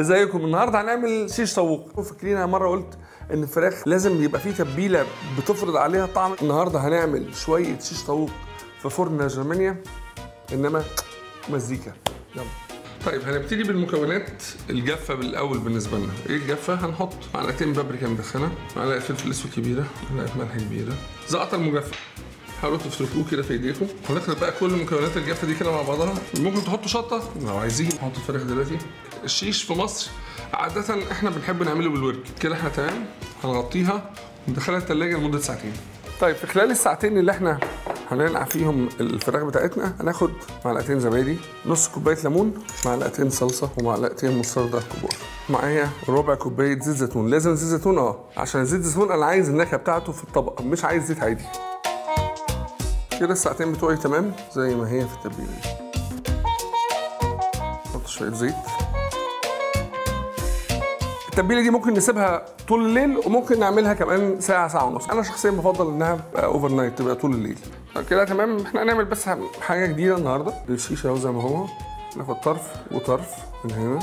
ازيكم؟ النهارده هنعمل شيش طاووق فاكرين أنا مرة قلت إن الفراخ لازم يبقى فيه تتبيلة بتفرض عليها طعم. النهارده هنعمل شوية شيش طاووق في فرن جرمانيا إنما مزيكا. يلا. طيب هنبتدي بالمكونات الجافة بالأول بالنسبة لنا. إيه الجافة؟ هنحط معلقتين بابريكا مدخنه معلقة فلفل أسود كبيرة معلقة ملح كبيرة زعتر مجفف. حاولوا تفركوه كده في ايديكم. هنخلط بقى كل مكونات الجافه دي كده مع بعضها. ممكن تحطوا شطة. لو عايزين نحط الفراخ دلوقتي. الشيش في مصر عادة إحنا بنحب نعمله بالورك. كده إحنا تمام. هنغطيها وندخلها التلاجة لمدة ساعتين. طيب في خلال الساعتين اللي إحنا هننقع فيهم الفراخ بتاعتنا هناخد معلقتين زبادي نص كوباية ليمون معلقتين صلصة ومعلقتين مستردة كبار معايا ربع كوباية زيت زيتون. لازم زيت زيتون آه. عشان زيت زيتون أنا عايز النكهة بتاعته في الطبق مش عايز زيت عادي. كده الساعتين بتوعي تمام؟ زي ما هي في التتبيله نحط شوية زيت. التتبيله دي ممكن نسيبها طول الليل وممكن نعملها كمان ساعة ساعة ونص. أنا شخصيا بفضل إنها overnight تبقى طول الليل. كده تمام؟ إحنا هنعمل بس حاجة جديدة النهارده. الشيش أهو زي ما هو. ناخد طرف وطرف من هنا.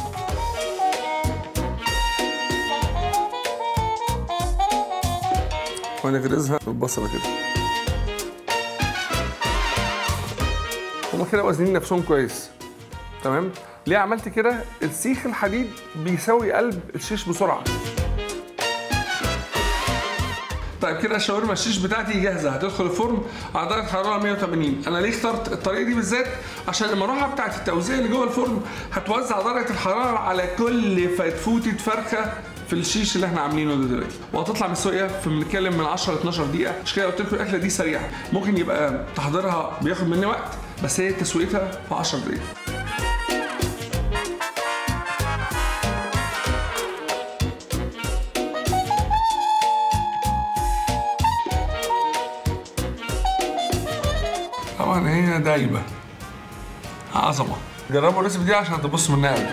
ونغرزها بالبصلة كده. هما كده وازنين نفسهم كويس. تمام؟ ليه عملت كده؟ السيخ الحديد بيساوي قلب الشيش بسرعة. طيب كده الشاورما الشيش بتاعتي جاهزة هتدخل الفرن على درجه حراره 180 أنا ليه اخترت الطريقة دي بالذات؟ عشان المروحة بتاعت التوزيع اللي جوه الفرن هتوزع درجة الحرارة على كل فتفوته فرخه في الشيش اللي إحنا عاملينه ده دلوقتي. وهتطلع مسويه في بنتكلم من 10 ل 12 دقيقة. عشان كده قلت لكم الأكلة دي سريعة. ممكن يبقى تحضيرها بياخد مني وقت. بس هي تسويتها في 10 دقايق. طبعا هي دايبه عظمة. جربوا الريسبي دي عشان تبصوا منها قوي